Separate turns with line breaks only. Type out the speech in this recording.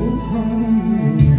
come